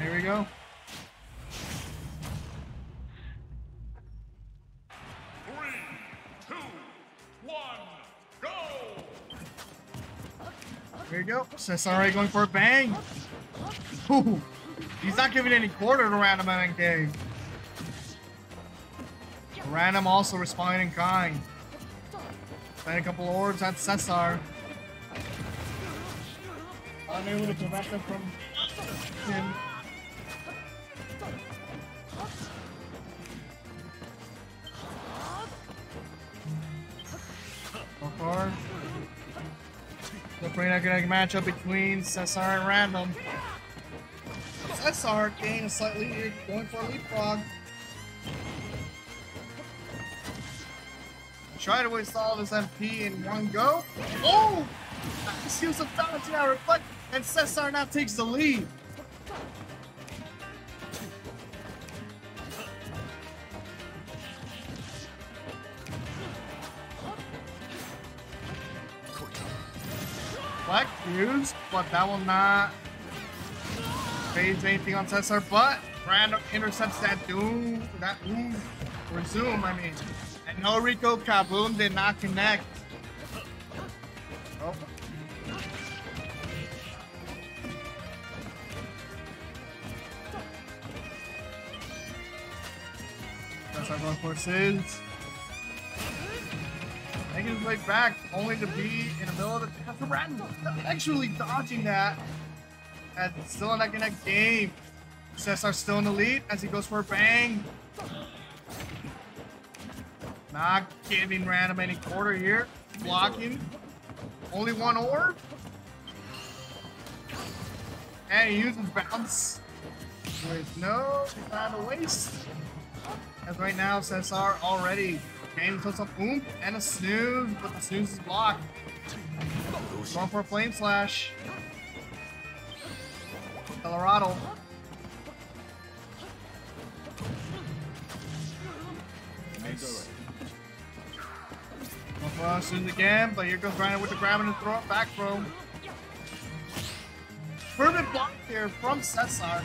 Here we go. Three, two, one, go! Here we go. Cesare going for a bang. Ooh. He's not giving any quarter to Randum MNK. Randum also responding in kind. Spend a couple orbs at Cesar. Unable to prevent him from far, the pretty good matchup between Cesar and Randum. Cesar gained a slight lead, going for a leapfrog. Try to waste all of his MP in one go. Oh! Nice use of Valentina reflect, and Cesar now takes the lead. Used, but that will not phase anything on Cesar, but Randum intercepts that Doom, that Ooh, or Zoom, I mean. And no Rico Kaboom did not connect. Oh. That's our going for Sizz. Making his way back, only to be in the middle of the after Randum actually dodging that. And still in that connect game. Cesar still in the lead as he goes for a bang. Not giving Randum any quarter here. Blocking. Only one orb. And he uses bounce with no time to waste. As right now, Cesar already gained himself a boom and a snooze, but the snooze is blocked. Going for a flame slash. Colorado. Nice. Going for us in again, but here goes Ryan with the grab and the throw back throw. Perfect block here from Cesar.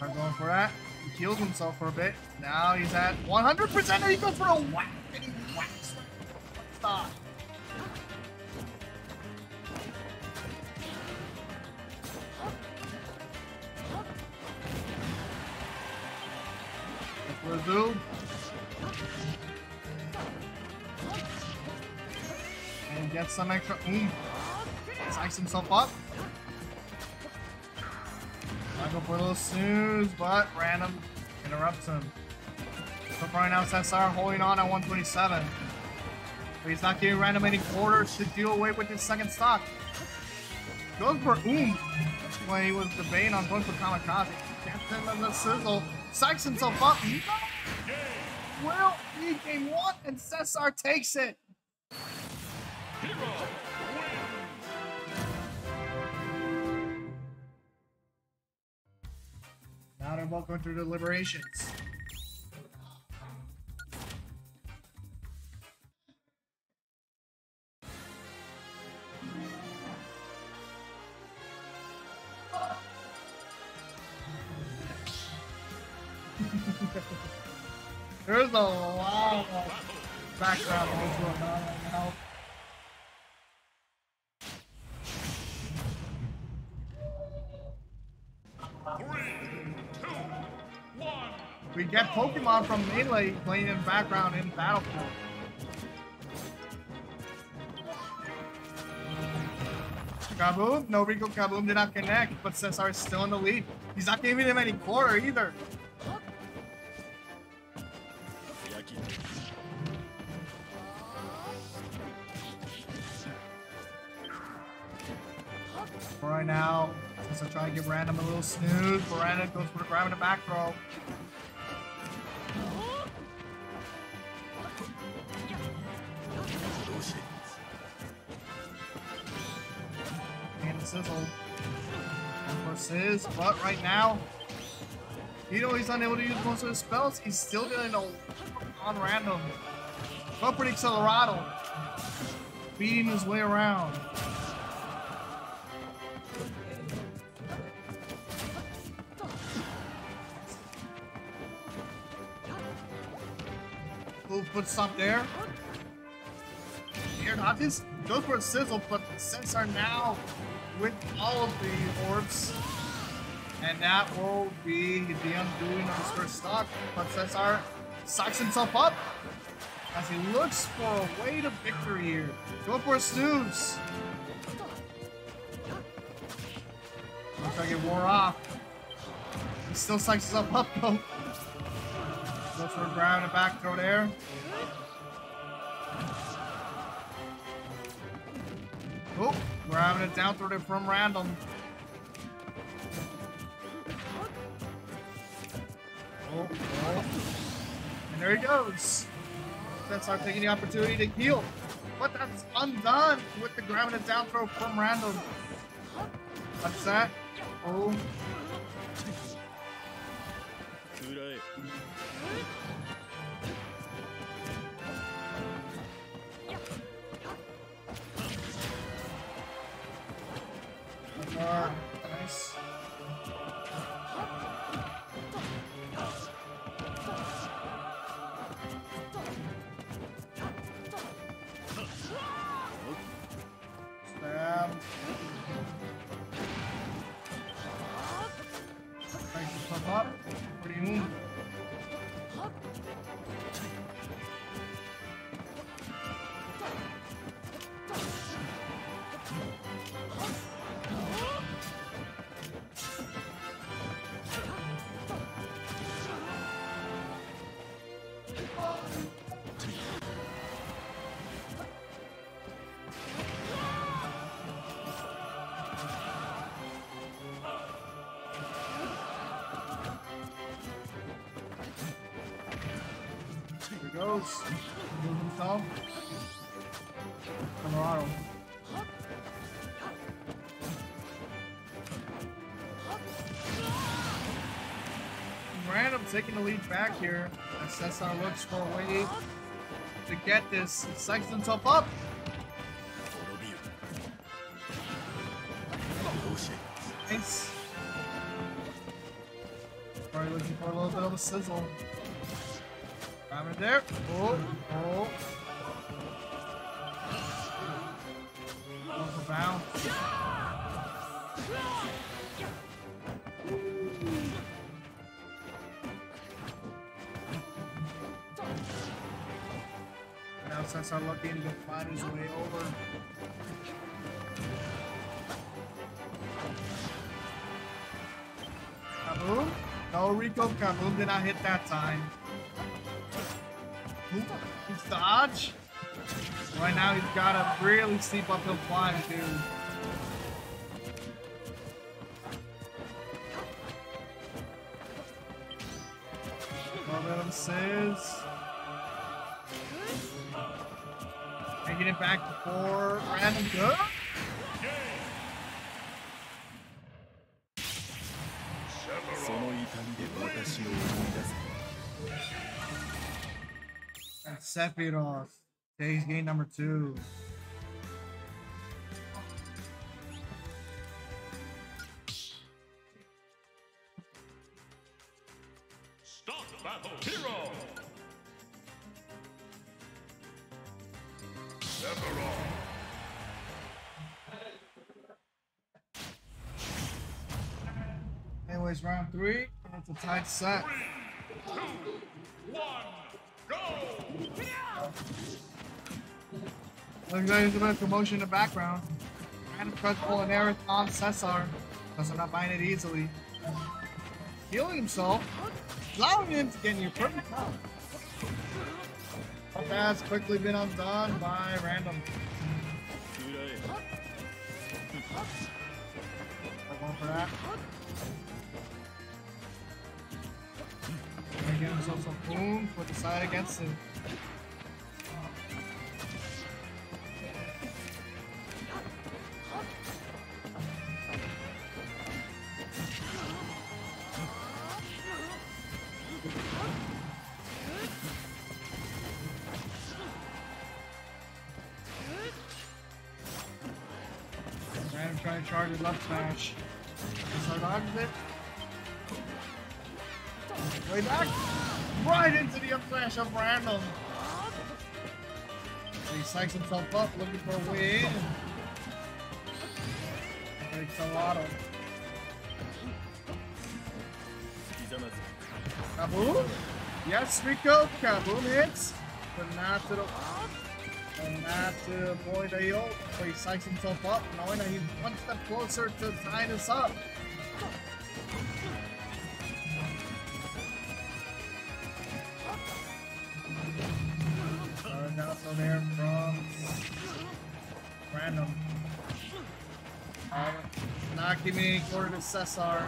I'm going for that. He heals himself for a bit. Now he's at 100% and he goes for a whack and he whacks. Stop. Brazil. And gets some extra oomph. Psychs himself up. Little snooze, but Randum interrupts him. So far now, Cesar holding on at 127. But he's not giving Randum any quarters to deal away with his second stock. Goes for oomph when he was debating on going for kamikaze. Gets him in the sizzle. Psychs himself up. Will be game one, and Cesar takes it. Now they're both going through deliberations. There's a lot of background We get Pokemon from Melee playing in background in Battlefield. Kaboom? No, Rico Kaboom did not connect, but Cesar is still in the lead. He's not giving him any quarter either. For right now, I try to give Randum a little snooze, Randum goes for the grab and the back throw. Sizzle. For Sizz, but right now, even though he's unable to use most of his spells, he's still doing a on Randum. Bumpering Accelerado. Beating his way around. Who we'll puts stop there. Here, not his go for a sizzle, but the Sins are now with all of the orbs, and that will be the undoing of his first stock. But Cesar sucks himself up as he looks for a way to victory here. Go for a snooze. Looks like it wore off. He still psychs himself up though. Goes for a grab and back throw there. Oh, grabbing it down through from Randum. Oh, oh. And there he goes. That's our taking the opportunity to heal. But that's undone with the grabbing it down throw from Randum. That's that. Oh. close. Do himself. Colorado. Randum taking the lead back here as Cesar looks for a way to get this. He himself up. Nice. Probably looking for a little bit of a sizzle. There. Oh, oh. Going for. Now since I'm looking to find his way over. Kaboom. No Rico Kaboom did not hit that time. He's dodge. Right now he's got a really steep uphill climb dude. Corbin says. Taking it back for Randum good. Sephiroth takes game number two. Start battle. Hero. Sephiroth. Anyways, round three, it's a tight set. Three, two, one, go. Looks like there's a bit of commotion in the background. And press Polinaris on Cesar. Cesar not buying it easily. Healing himself, allowing him to get your perfect count. That's quickly been undone by Randum. For that. Get himself some boom, put the side against him. To charge left smash. So dodges it. Way back right into the up of Randum. He psychs himself up looking for a win. Takes a lot of. Kaboom! Yes, Rico! Kaboom hits! But not to the. But not to avoid the yoke. So he psychs himself up, knowing that he's one step closer to tying us up. There from Randum. Uh, not giving any quarter to Cesar.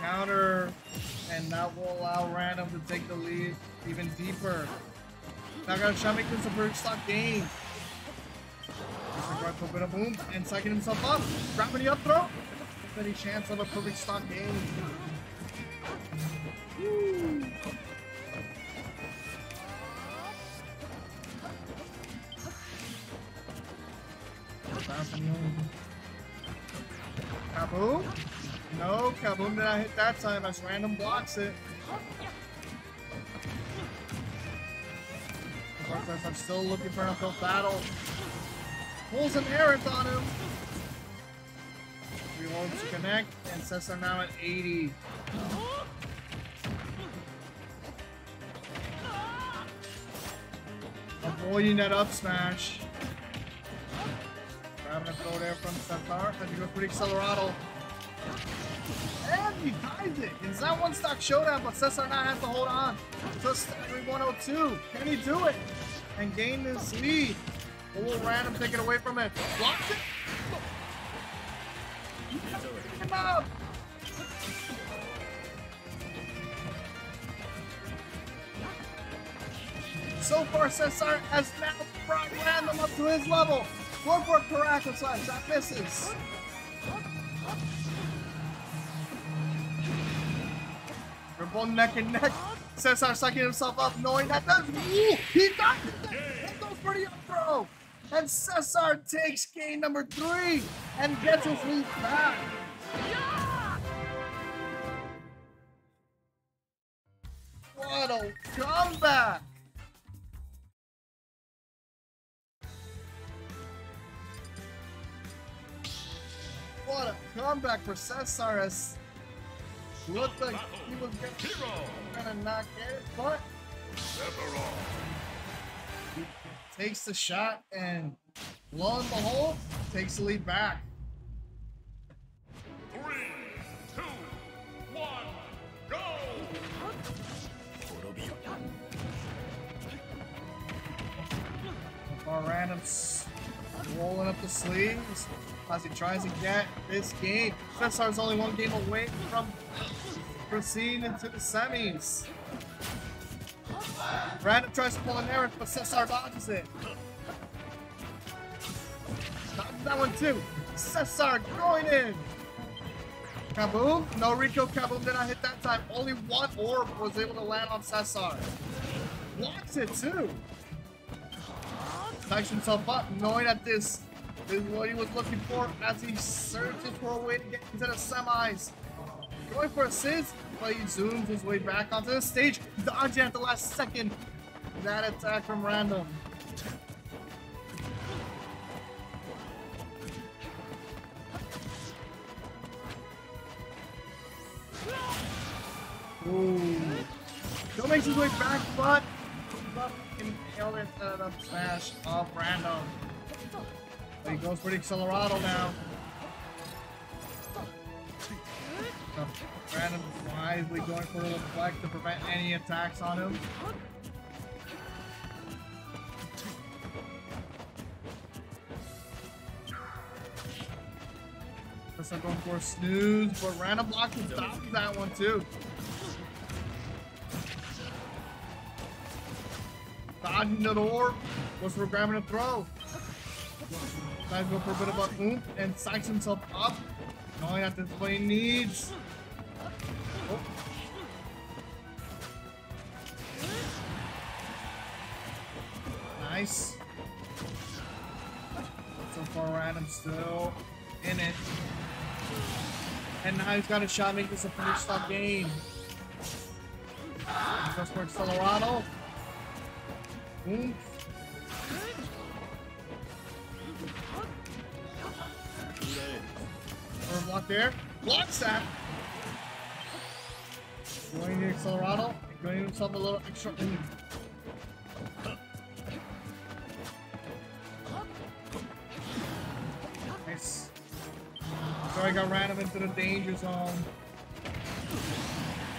counter, and that will allow Randum to take the lead even deeper. Now got to make this a bird stock game. A bit of boom and psyching himself up. Grabbing the up throw. Any chance of a perfect stock game. Kaboom. No, Kaboom did not hit that time as Randum blocks it. I'm still looking for an uphill battle. Pulls an errant on him. Reloads to connect, and Cesar now at 80. Avoiding that up smash. Grabbing a throw there from Cesar. As he goes for the Accelerado. And he ties it. It's not one stock showdown, but Cesar now has to hold on. Just 102. Can he do it? And gain this lead. Or will Randum take it away from it? Blocks it. Him. So far, Cesar has now brought Randum up to his level. For Caracal Slash. That misses. They're both neck and neck. Cesar sucking himself up, knowing that does. Ooh, he got. That goes the up throw. And Cesar takes game number three and gets his lead back. What a comeback! What a comeback for Cesaris! Looked like he was gonna, Kiro. gonna not get it, but he takes the shot and lo and behold, takes the lead back. Three, two, one, go! Our randoms rolling up the sleeves as he tries to get this game. Cesar's only one game away from proceeding into the semis. Randum tries to pull an errant, but Cesar dodges it. Dodges that one too. Cesar going in. Kaboom. No Rico Kaboom did not hit that time. Only one orb was able to land on Cesar. Blocks it too. Psychs himself up, knowing that this is what he was looking for as he searches for a way to get into the semis. Going for a assists, but he zooms his way back onto the stage, dodging at the last second. That attack from Randum. Ooh. Still makes his way back, but can nail it uh, at smash of Randum. He goes for the Accelerado now. So, Randum wisely going for a reflect to prevent any attacks on him. Guess I'm going for a snooze, but Randum Block and stops that one too. Dodging the door was for grabbing a throw. Tries to go for a bit of a oomph and psychs himself up, knowing that this he needs. Oh. Nice. So far, Randum still in it. And now he's got a shot to make this a pretty stop game. goes for Accelerado. Oomph. Block there. Blocks that. Going to Accelerado. Going himself a little extra. Nice. Sorry, I got Randum into the danger zone.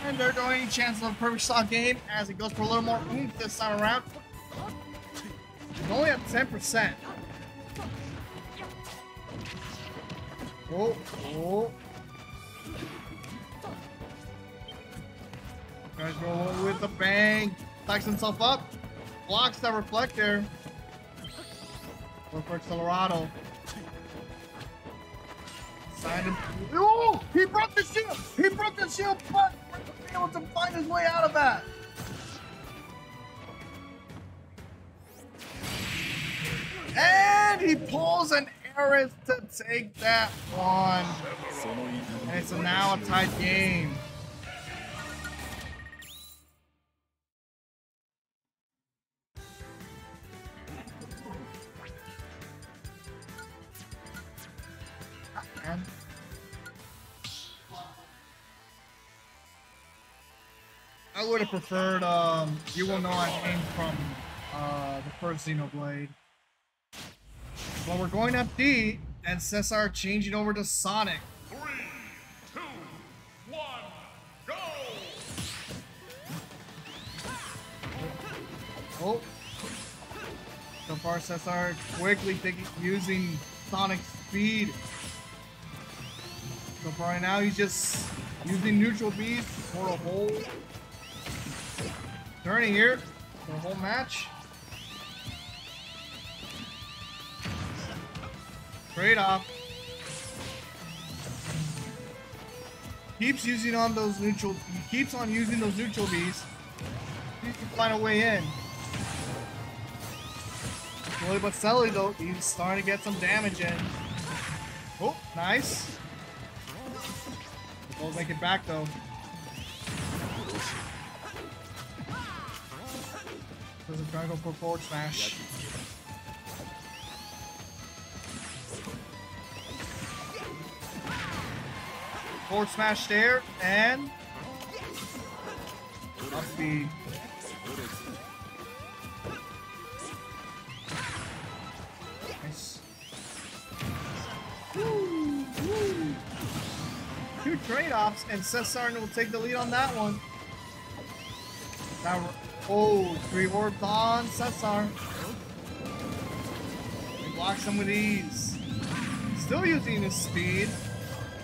And they're doing any chance of a perfect shot game as it goes for a little more oomph this time around. It's only at 10%. Oh, oh. Guys go with the bang. Backs himself up. Blocks that reflector. Go for Accelerado. Signed him. Oh! He broke the shield! He broke the shield, but was able to find his way out of that. And he pulls an Harris to take that one. And it's a now a tied game. I would have preferred, um, you will know I came from, uh, the first Xenoblade. But we're going up D, and Cesar changing over to Sonic. Three, two, one, go! Oh. So far, Cesar quickly taking, using Sonic speed. So far right now, he's just using neutral beast for a whole turning here for a whole match. Trade off. Keeps using on those neutral. He keeps on using those neutral beasts. He can find a way in. Slowly but steadily, though, he's starting to get some damage in. Oh, nice. Won't make it back, though. Doesn't try to go for forward smash. Forward smash there, and up woo. Two trade-offs, and Cesar will take the lead on that one. Now, oh, three orbs on Cesar. He blocks him with ease. Still using his speed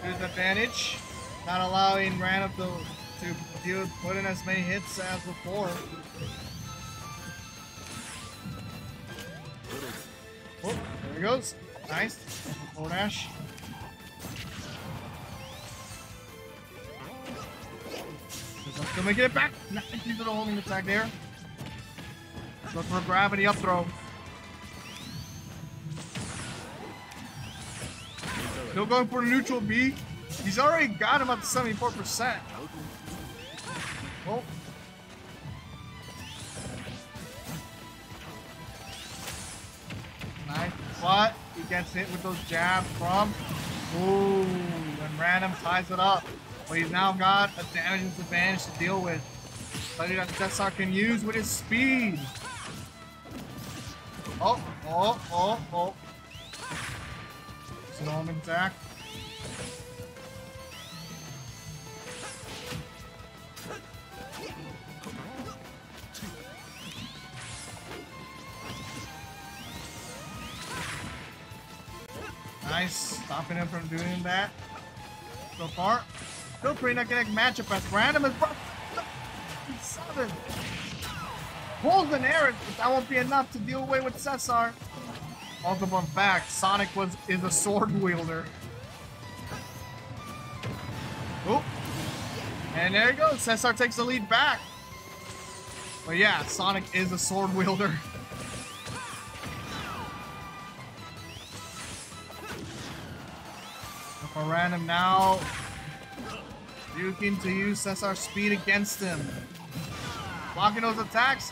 his advantage, not allowing Randum to, to deal, put in as many hits as before. Oh, there he goes. Nice. Forward Ash. Still making it back. Nice little homing attack there. Look for a gravity up throw. Still going for neutral B. He's already got him up to 74%. Oh. Nice. But he gets hit with those jabs from. Ooh, and Randum ties it up. But he's now got a damage disadvantage to deal with. Something that Cesar can use with his speed. Oh, oh, oh, oh. Snowman attack. Nice, stopping him from doing that. So far, still pretty dynamic matchup as random as seven. An Eric, but that won't be enough to deal away with Cesar. Fun fact, Sonic was is a sword wielder. Oh, and there you go. Cesar takes the lead back. But yeah, Sonic is a sword wielder. Randum now, looking to use Cesar's speed against him. blocking those attacks,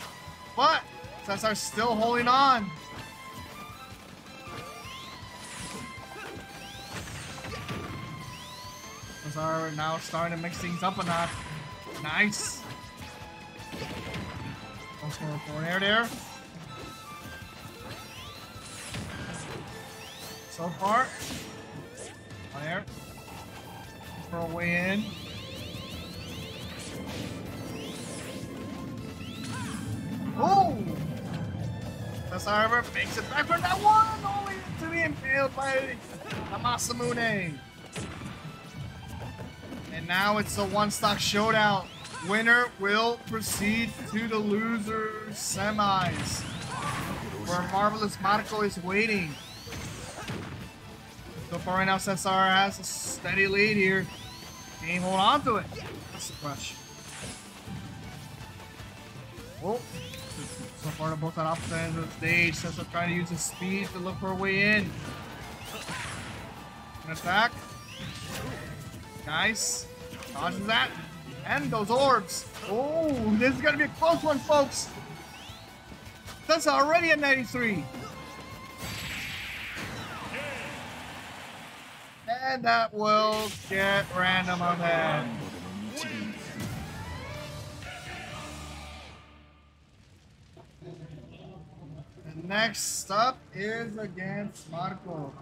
but Cesar still holding on. Cesar now starting to mix things up a notch. Nice. Don't score for air there. So far, on air. Throw way in. Oh! Cesar however makes it back for that one, only to be impaled by the Masamune. And now it's a one stock showdown. Winner will proceed to the loser semis. Where Marvelous Marco is waiting. So far right now, Cesar has a steady lead here. He hold on to it? That's the question. Oh. So far, they're both on opposite ends of the stage. Cesar trying to use his speed to look for a way in. Attack. Nice. Dodges that. And those orbs. Oh, this is going to be a close one, folks. That's already a 93. And that will get Randum on that. Next up is against Marco.